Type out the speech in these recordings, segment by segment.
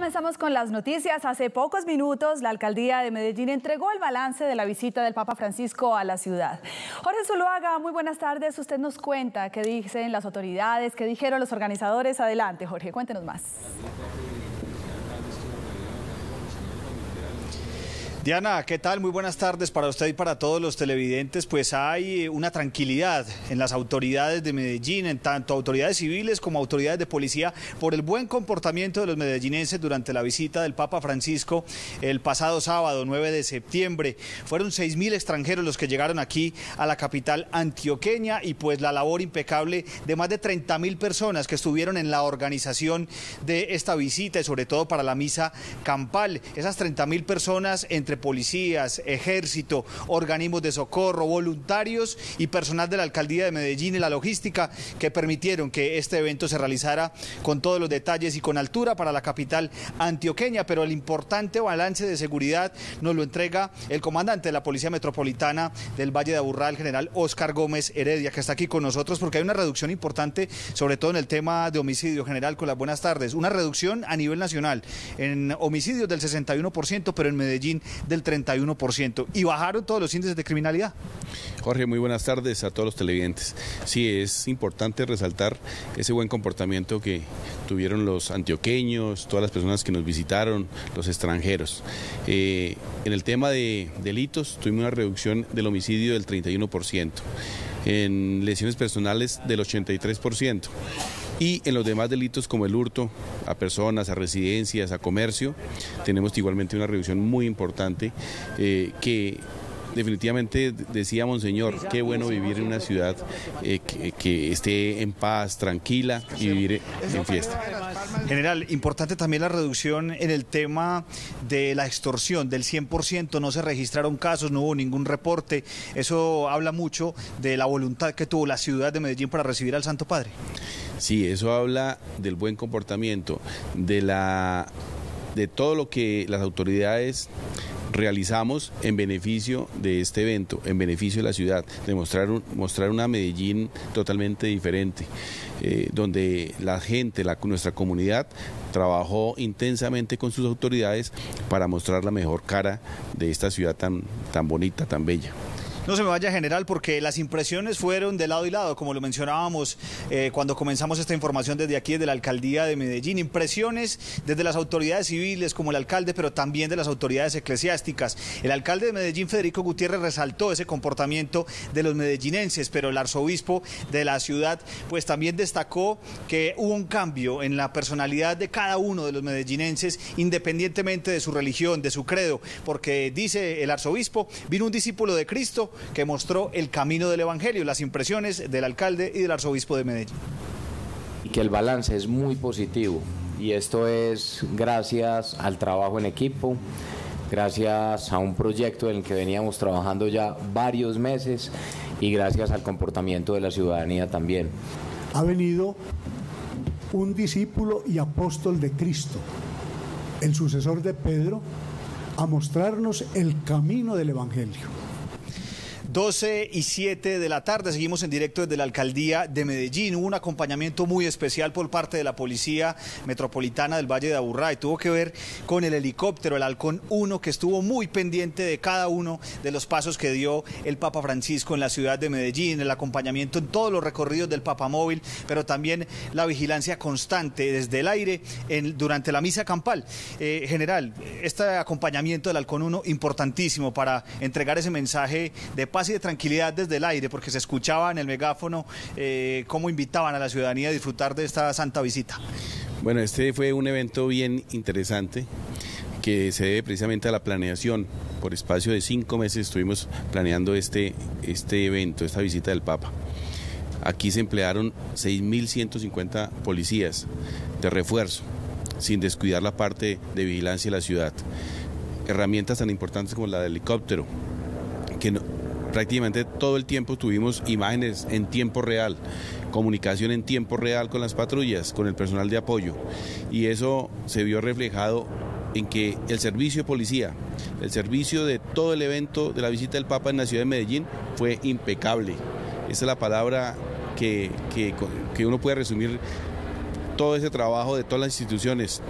Comenzamos con las noticias. Hace pocos minutos, la alcaldía de Medellín entregó el balance de la visita del Papa Francisco a la ciudad. Jorge Zuluaga, muy buenas tardes. Usted nos cuenta qué dicen las autoridades, qué dijeron los organizadores. Adelante, Jorge, cuéntenos más. Diana, ¿qué tal? Muy buenas tardes para usted y para todos los televidentes. Pues hay una tranquilidad en las autoridades de Medellín, en tanto autoridades civiles como autoridades de policía, por el buen comportamiento de los medellinenses durante la visita del Papa Francisco el pasado sábado 9 de septiembre. Fueron 6.000 extranjeros los que llegaron aquí a la capital antioqueña y pues la labor impecable de más de 30.000 personas que estuvieron en la organización de esta visita y sobre todo para la misa campal. Esas 30.000 personas entre policías, ejército, organismos de socorro, voluntarios y personal de la alcaldía de Medellín y la logística que permitieron que este evento se realizara con todos los detalles y con altura para la capital antioqueña. Pero el importante balance de seguridad nos lo entrega el comandante de la Policía Metropolitana del Valle de Aburrá, el general Oscar Gómez Heredia, que está aquí con nosotros porque hay una reducción importante, sobre todo en el tema de homicidio general. Con las buenas tardes. Una reducción a nivel nacional en homicidios del 61%, pero en Medellín del 31% y bajaron todos los índices de criminalidad. Jorge, muy buenas tardes a todos los televidentes. Sí, es importante resaltar ese buen comportamiento que tuvieron los antioqueños, todas las personas que nos visitaron, los extranjeros. Eh, en el tema de delitos, tuvimos una reducción del homicidio del 31%, en lesiones personales del 83%. Y en los demás delitos como el hurto a personas, a residencias, a comercio, tenemos igualmente una reducción muy importante eh, que definitivamente decía Monseñor, qué bueno vivir en una ciudad eh, que, esté en paz, tranquila y vivir en fiesta. General, importante también la reducción en el tema de la extorsión, del 100%, no se registraron casos, no hubo ningún reporte. Eso habla mucho de la voluntad que tuvo la ciudad de Medellín para recibir al Santo Padre. Sí, eso habla del buen comportamiento, de la de todo lo que las autoridades realizamos en beneficio de este evento, en beneficio de la ciudad, de mostrar, mostrar una Medellín totalmente diferente, eh, donde la gente, la, nuestra comunidad, trabajó intensamente con sus autoridades para mostrar la mejor cara de esta ciudad tan, tan bonita, tan bella. No se me vaya general porque las impresiones fueron de lado y lado, como lo mencionábamos eh, cuando comenzamos esta información desde aquí, desde la alcaldía de Medellín. Impresiones desde las autoridades civiles como el alcalde, pero también de las autoridades eclesiásticas. El alcalde de Medellín, Federico Gutiérrez, resaltó ese comportamiento de los medellinenses, pero el arzobispo de la ciudad pues también destacó que hubo un cambio en la personalidad de cada uno de los medellinenses, independientemente de su religión, de su credo, porque dice el arzobispo, vino un discípulo de Cristo que mostró el camino del Evangelio, las impresiones del alcalde y del arzobispo de Medellín. Y que el balance es muy positivo y esto es gracias al trabajo en equipo, gracias a un proyecto en el que veníamos trabajando ya varios meses y gracias al comportamiento de la ciudadanía también. Ha venido un discípulo y apóstol de Cristo, el sucesor de Pedro, a mostrarnos el camino del Evangelio 12 y 7 de la tarde, seguimos en directo desde la alcaldía de Medellín. Hubo un acompañamiento muy especial por parte de la Policía Metropolitana del Valle de Aburrá y tuvo que ver con el helicóptero, el Halcón 1, que estuvo muy pendiente de cada uno de los pasos que dio el Papa Francisco en la ciudad de Medellín, el acompañamiento en todos los recorridos del Papa Móvil, pero también la vigilancia constante desde el aire durante la misa campal. Eh, general, este acompañamiento del Halcón 1 importantísimo para entregar ese mensaje de paz y de tranquilidad desde el aire, porque se escuchaba en el megáfono eh, cómo invitaban a la ciudadanía a disfrutar de esta santa visita. Bueno, este fue un evento bien interesante que se debe precisamente a la planeación. Por espacio de cinco meses estuvimos planeando este, este evento, esta visita del Papa. Aquí se emplearon 6.150 policías de refuerzo, sin descuidar la parte de vigilancia de la ciudad. Herramientas tan importantes como la del helicóptero, que no, prácticamente todo el tiempo tuvimos imágenes en tiempo real, comunicación en tiempo real con las patrullas, con el personal de apoyo. Y eso se vio reflejado en que el servicio de policía, el servicio de todo el evento de la visita del Papa en la ciudad de Medellín fue impecable. Esa es la palabra que, que uno puede resumir todo ese trabajo de todas las instituciones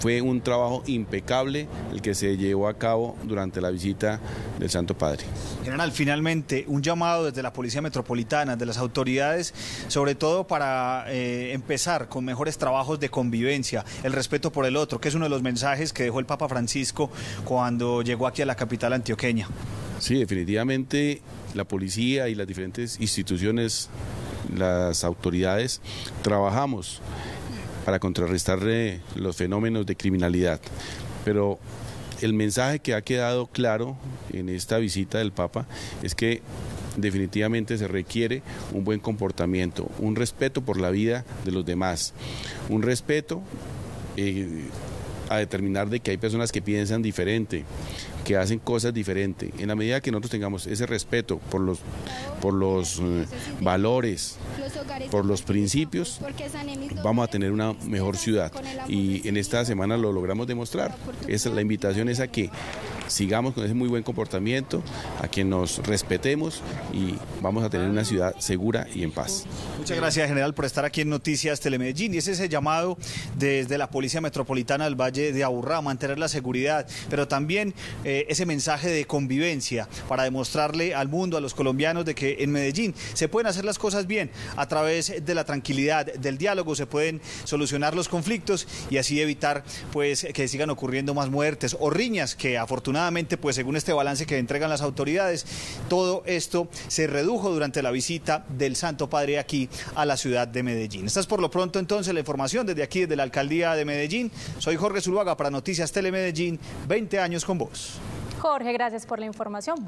fue un trabajo impecable el que se llevó a cabo durante la visita del Santo Padre. General, finalmente, un llamado desde la Policía Metropolitana, de las autoridades, sobre todo para eh, empezar con mejores trabajos de convivencia, el respeto por el otro, que es uno de los mensajes que dejó el Papa Francisco cuando llegó aquí a la capital antioqueña. Sí, definitivamente la policía y las diferentes instituciones, las autoridades, trabajamos para contrarrestar los fenómenos de criminalidad. Pero el mensaje que ha quedado claro en esta visita del Papa es que definitivamente se requiere un buen comportamiento, un respeto por la vida de los demás, un respeto eh, a determinar de que hay personas que piensan diferente, que hacen cosas diferentes. En la medida que nosotros tengamos ese respeto por los, por los eh, valores, por los principios, vamos a tener una mejor ciudad. Y en esta semana lo logramos demostrar. Esa, la invitación es a que sigamos con ese muy buen comportamiento, a que nos respetemos y vamos a tener una ciudad segura y en paz. Muchas gracias, general, por estar aquí en Noticias Telemedellín. Y es ese llamado desde la Policía Metropolitana del Valle de Aburrá, mantener la seguridad, pero también eh, ese mensaje de convivencia para demostrarle al mundo, a los colombianos, de que en Medellín se pueden hacer las cosas bien a través de la tranquilidad, del diálogo, se pueden solucionar los conflictos y así evitar pues que sigan ocurriendo más muertes o riñas que afortunadamente pues según este balance que entregan las autoridades, todo esto se redujo durante la visita del Santo Padre aquí a la ciudad de Medellín. Esta es por lo pronto entonces la información desde aquí, desde la alcaldía de Medellín. Soy Jorge Zuluaga para Noticias Telemedellín, 20 años con vos. Jorge, gracias por la información.